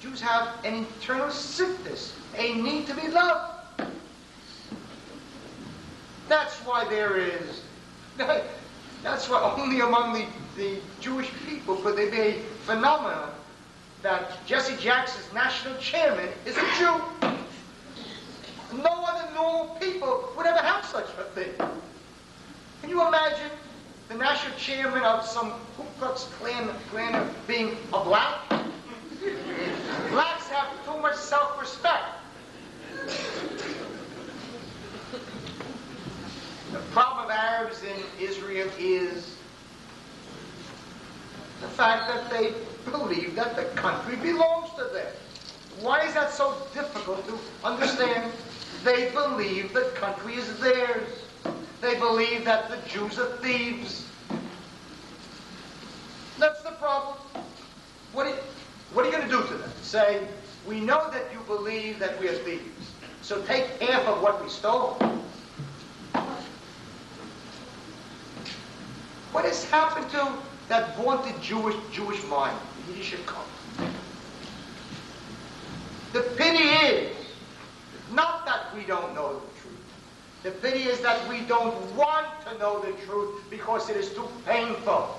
Jews have an internal sickness, a need to be loved. That's why there is, that's why only among the, the Jewish people could there be a phenomenon that Jesse Jackson's national chairman is a Jew. No other normal people would ever have such a thing. Can you imagine the national chairman of some Ku Klux Klan, Klan being a black? Blacks have too much self-respect. The problem of Arabs in Israel is the fact that they believe that the country belongs to them. Why is that so difficult to understand? They believe the country is theirs. They believe that the Jews are thieves. That's the problem. What are you, what are you going to do to them? Say, we know that you believe that we are thieves, so take half of what we stole. What has happened to that vaunted Jewish Jewish mind, Yiddishe kop? The pity is not that we don't know the truth. The pity is that we don't want to know the truth because it is too painful.